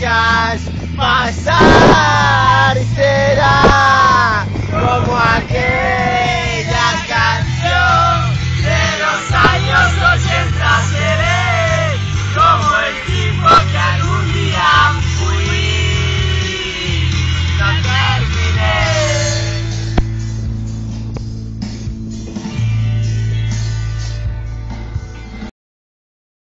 guys, my side!